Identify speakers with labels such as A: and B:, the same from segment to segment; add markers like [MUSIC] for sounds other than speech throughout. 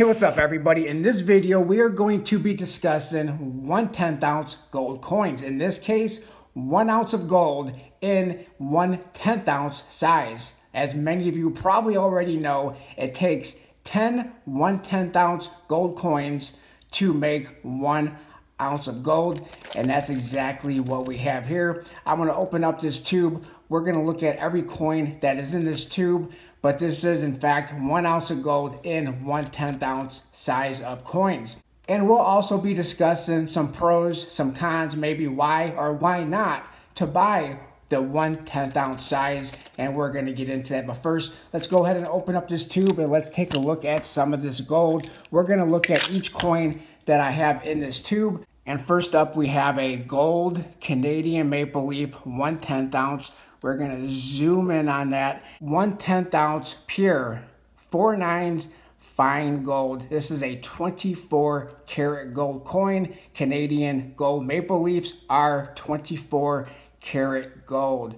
A: Hey, what's up everybody? In this video, we are going to be discussing one 10th ounce gold coins. In this case, one ounce of gold in one 10th ounce size. As many of you probably already know, it takes 10 one 10th ounce gold coins to make one ounce of gold and that's exactly what we have here. I'm going to open up this tube. We're going to look at every coin that is in this tube but this is in fact one ounce of gold in one 10th ounce size of coins. And we'll also be discussing some pros, some cons, maybe why or why not to buy the 1 10th ounce size and we're going to get into that. But first let's go ahead and open up this tube and let's take a look at some of this gold. We're going to look at each coin that I have in this tube. And first up we have a gold Canadian maple leaf 1 10th ounce we're going to zoom in on that 1 10th ounce pure four nines fine gold. This is a 24 karat gold coin. Canadian gold maple leafs are 24 karat gold.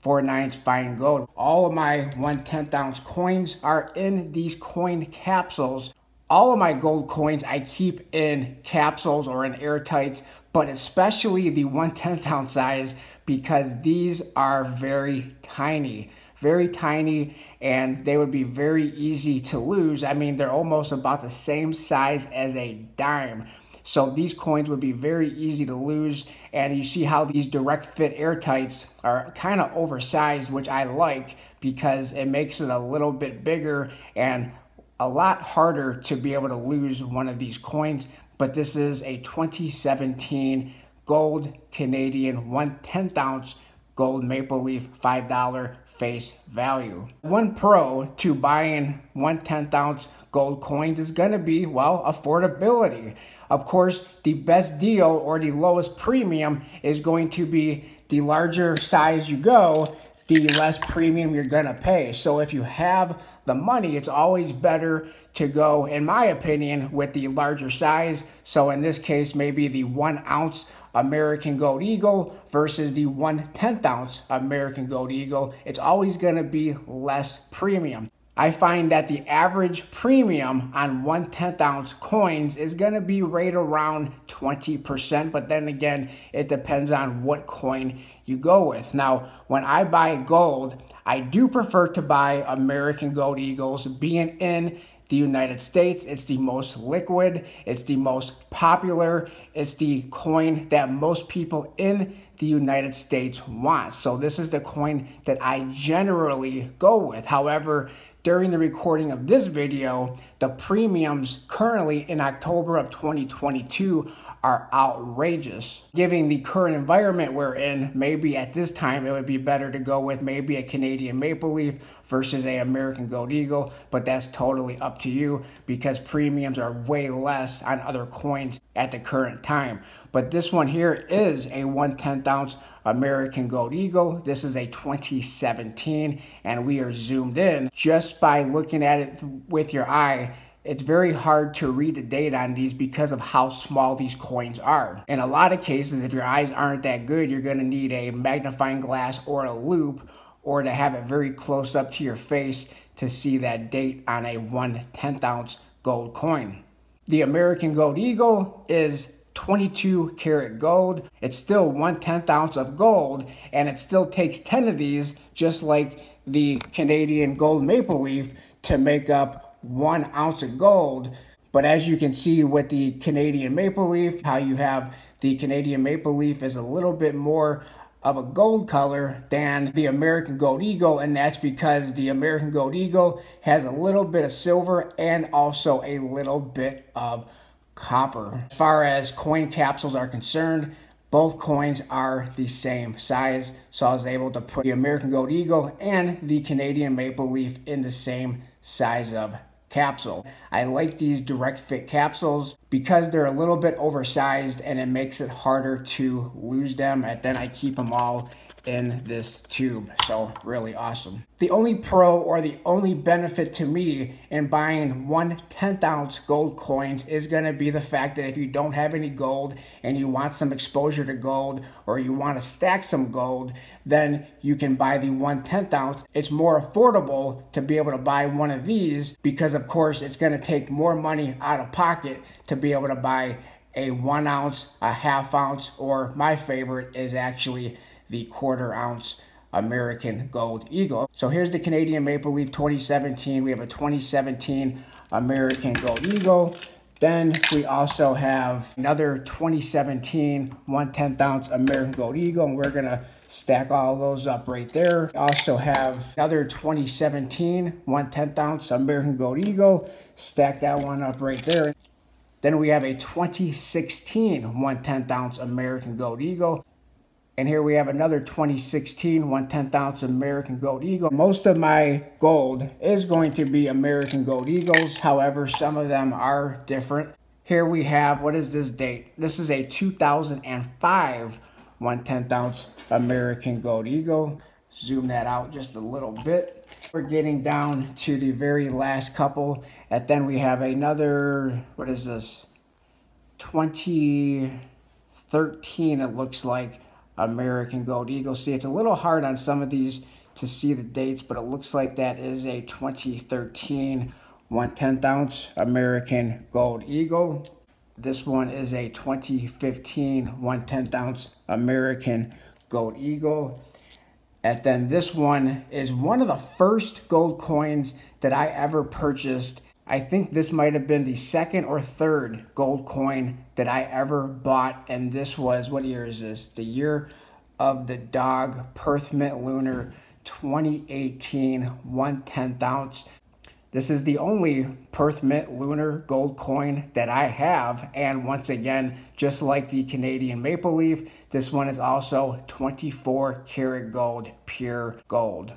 A: Four nines fine gold. All of my 1 10th ounce coins are in these coin capsules. All of my gold coins I keep in capsules or in airtights, but especially the 1 10th ounce size because these are very tiny very tiny and they would be very easy to lose. I mean, they're almost about the same size as a dime. So these coins would be very easy to lose. And you see how these direct fit airtights are kind of oversized, which I like because it makes it a little bit bigger and a lot harder to be able to lose one of these coins. But this is a 2017 gold Canadian one tenth ounce gold maple leaf $5 face value. One pro to buying one tenth ounce gold coins is going to be, well, affordability. Of course, the best deal or the lowest premium is going to be the larger size you go, the less premium you're going to pay. So if you have the money, it's always better to go, in my opinion, with the larger size. So in this case, maybe the one ounce American Gold Eagle versus the 1 10th ounce American Gold Eagle, it's always going to be less premium. I find that the average premium on 1 10th ounce coins is going to be right around 20%, but then again, it depends on what coin you go with. Now, when I buy gold, I do prefer to buy American Gold Eagles being in the United States. It's the most liquid, it's the most popular, it's the coin that most people in the United States want. So, this is the coin that I generally go with. However, during the recording of this video, the premiums currently in October of 2022 are outrageous. Given the current environment we're in, maybe at this time it would be better to go with maybe a Canadian Maple Leaf versus a American Gold Eagle, but that's totally up to you because premiums are way less on other coins at the current time. But this one here is a 1 10th ounce American Gold Eagle. This is a 2017 and we are zoomed in just by looking at it with your eye it's very hard to read the date on these because of how small these coins are. In a lot of cases, if your eyes aren't that good, you're going to need a magnifying glass or a loupe or to have it very close up to your face to see that date on a 1 10th ounce gold coin. The American Gold Eagle is 22 karat gold. It's still 1 10th ounce of gold, and it still takes 10 of these, just like the Canadian Gold Maple Leaf, to make up one ounce of gold. But as you can see with the Canadian Maple Leaf, how you have the Canadian Maple Leaf is a little bit more of a gold color than the American Gold Eagle, and that's because the American Gold Eagle has a little bit of silver and also a little bit of copper. As far as coin capsules are concerned, both coins are the same size, so I was able to put the American Gold Eagle and the Canadian Maple Leaf in the same size of capsule. I like these direct fit capsules because they're a little bit oversized and it makes it harder to lose them and then I keep them all in this tube. So really awesome. The only pro or the only benefit to me in buying one 10th ounce gold coins is going to be the fact that if you don't have any gold and you want some exposure to gold or you want to stack some gold, then you can buy the one 10th ounce. It's more affordable to be able to buy one of these because of course it's going to take more money out of pocket to be able to buy a one ounce, a half ounce, or my favorite is actually the quarter ounce American Gold Eagle. So here's the Canadian Maple Leaf 2017. We have a 2017 American Gold Eagle. Then we also have another 2017 1 ounce American Gold Eagle, and we're gonna stack all those up right there. We also have another 2017 1 ounce American Gold Eagle. Stack that one up right there. Then we have a 2016 1 ounce American Gold Eagle. And here we have another 2016 1 10th ounce American Gold Eagle. Most of my gold is going to be American Gold Eagles. However, some of them are different. Here we have, what is this date? This is a 2005 1 10th ounce American Gold Eagle. Zoom that out just a little bit. We're getting down to the very last couple. And then we have another, what is this? 2013 it looks like American Gold Eagle. See, it's a little hard on some of these to see the dates, but it looks like that is a 2013 1 10th ounce American Gold Eagle. This one is a 2015 1 10th ounce American Gold Eagle. And then this one is one of the first gold coins that I ever purchased I think this might have been the second or third gold coin that I ever bought. And this was, what year is this? The year of the dog Perth Mint Lunar 2018 110th ounce. This is the only Perth Mint Lunar gold coin that I have. And once again, just like the Canadian Maple Leaf, this one is also 24 karat gold, pure gold.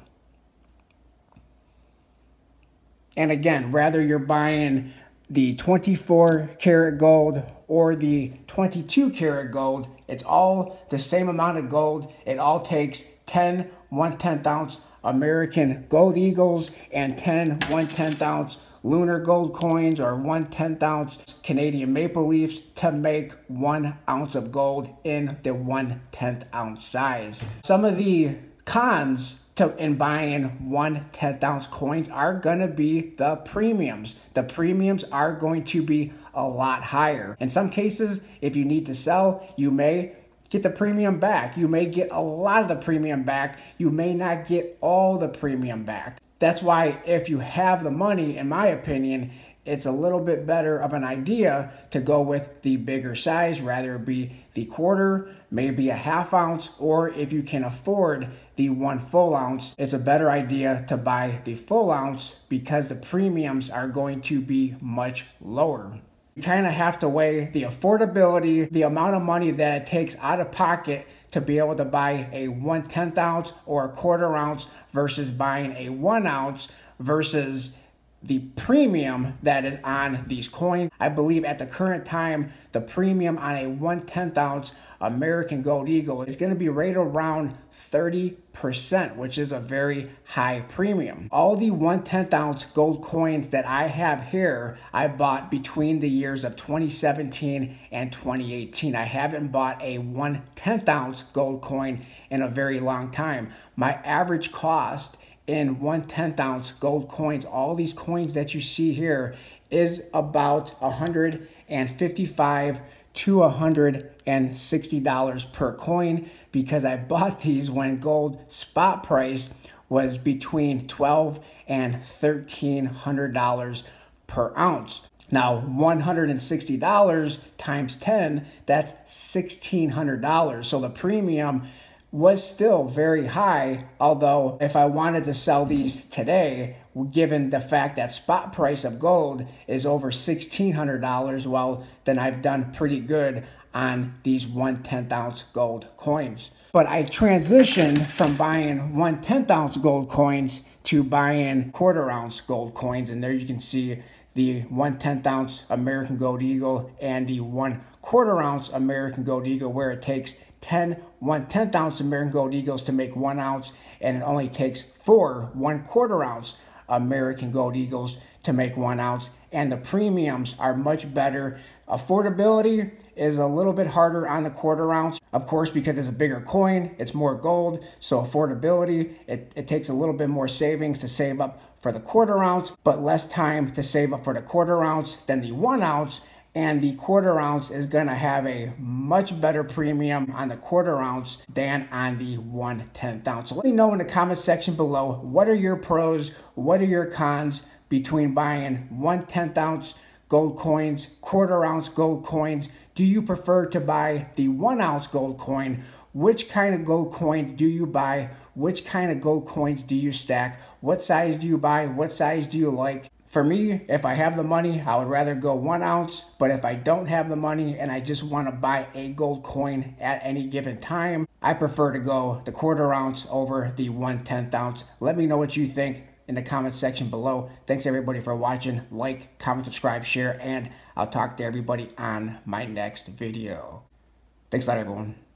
A: And again, whether you're buying the 24 karat gold or the 22 karat gold, it's all the same amount of gold. It all takes 10 1 10th ounce American gold eagles and 10 1 10th ounce lunar gold coins or 1 10th ounce Canadian maple leaves to make one ounce of gold in the 1 10th ounce size. Some of the cons to in buying one 10th ounce coins are going to be the premiums. The premiums are going to be a lot higher. In some cases, if you need to sell, you may get the premium back. You may get a lot of the premium back. You may not get all the premium back. That's why if you have the money, in my opinion, it's a little bit better of an idea to go with the bigger size, rather be the quarter, maybe a half ounce, or if you can afford the one full ounce, it's a better idea to buy the full ounce because the premiums are going to be much lower. You kind of have to weigh the affordability, the amount of money that it takes out of pocket to be able to buy a 1 10th ounce or a quarter ounce versus buying a 1 ounce versus the premium that is on these coins. I believe at the current time, the premium on a 1 10th ounce American Gold Eagle is going to be right around 30%, which is a very high premium. All the 1 10th ounce gold coins that I have here, I bought between the years of 2017 and 2018. I haven't bought a 1 10th ounce gold coin in a very long time. My average cost in one tenth ounce gold coins. All these coins that you see here is about 155 to 160 dollars per coin because I bought [LAUGHS] these when gold spot price was between 12 and 1300 dollars per ounce. Now, $160 times 10, that's $1,600. So the premium was still very high. Although, if I wanted to sell these today, given the fact that spot price of gold is over $1,600, well, then I've done pretty good on these 1 10th ounce gold coins. But I transitioned from buying 1 10th ounce gold coins to buying quarter ounce gold coins. And there you can see the 1 10th ounce American Gold Eagle and the 1 quarter ounce American Gold Eagle, where it takes 10 1 tenth ounce American Gold Eagles to make one ounce, and it only takes four one quarter ounce American Gold Eagles to make one ounce, and the premiums are much better. Affordability is a little bit harder on the quarter ounce, of course, because it's a bigger coin, it's more gold, so affordability, it, it takes a little bit more savings to save up for the quarter ounce, but less time to save up for the quarter ounce than the one ounce and the quarter ounce is going to have a much better premium on the quarter ounce than on the one tenth ounce. So let me know in the comment section below what are your pros, what are your cons between buying one tenth ounce gold coins, quarter ounce gold coins. Do you prefer to buy the one ounce gold coin? Which kind of gold coin do you buy? Which kind of gold coins do you stack? What size do you buy? What size do you like? For me, if I have the money, I would rather go one ounce. But if I don't have the money and I just want to buy a gold coin at any given time, I prefer to go the quarter ounce over the one tenth ounce. Let me know what you think in the comment section below. Thanks everybody for watching. Like, comment, subscribe, share, and I'll talk to everybody on my next video. Thanks a lot, everyone.